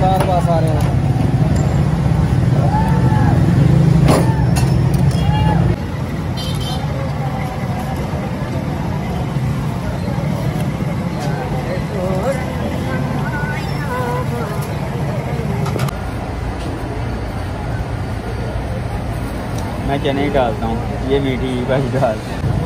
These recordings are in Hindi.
लार पास आ रहे हैं मैं चने डालता हूँ। ये मीठी भाई डालते हैं।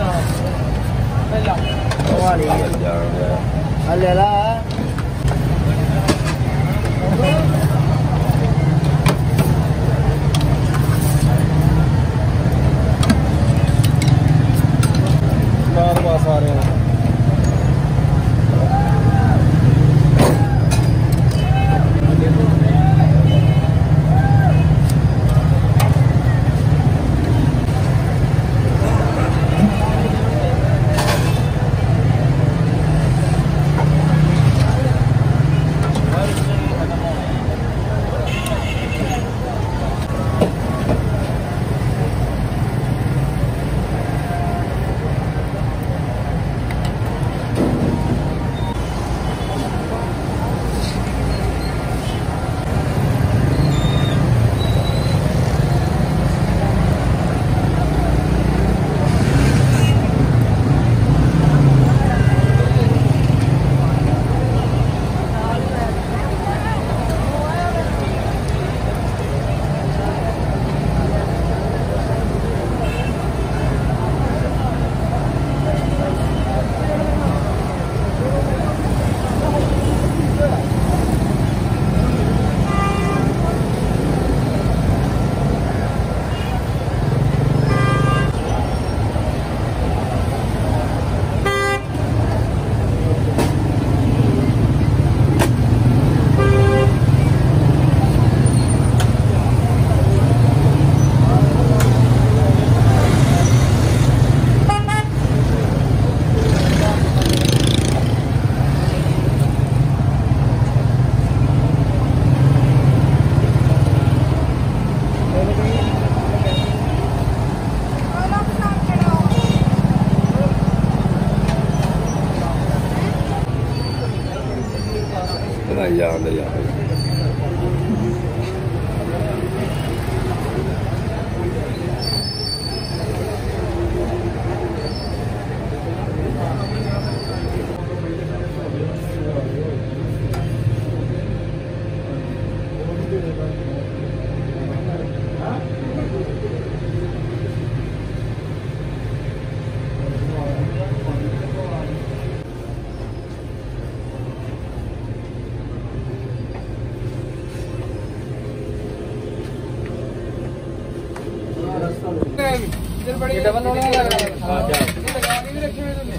哎呀！我那里有点儿多，还来了啊！那不啊？बास आ रहे हैं डबल होने लग रहा हाँ, भी रखे हुए तुमने?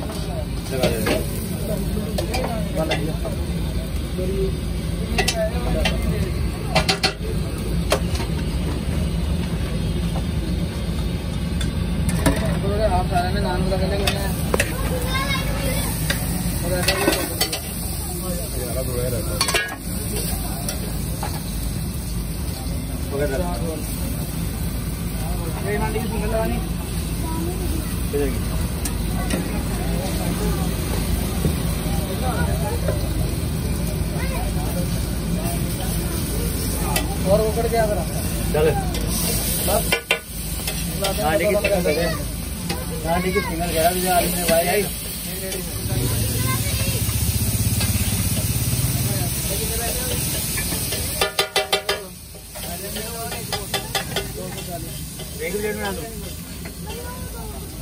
लगा दे आप सारे में नाम लगा लेंगे पकड़ रख ये मंडी की सिंगल लगानी इधर की और ऊपर क्या करा चल। सिंगल कर दे। हाँ सिंगल करा भी आदमी ने भाई। आई प्लेट में आलू हैं तीन नंबर का बड़े में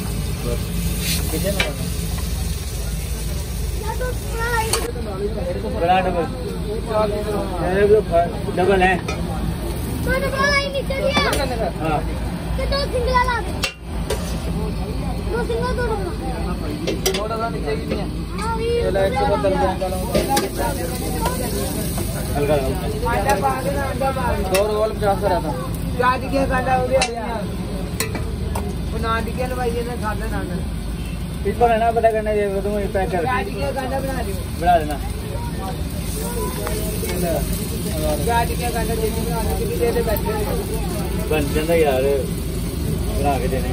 बड़ा डबल तो डबल है। हाँ। थोड़ा सा नीचे भी नहीं ਨਾ ਡਿੱਗੇ ਲਵਾਈ ਇਹਨੇ ਖਾਦੇ ਨਾ ਨਾ इस पर है ना पता करना चाहिए तो तुम पैक कर बना देना। बन जाता यार बना के देने।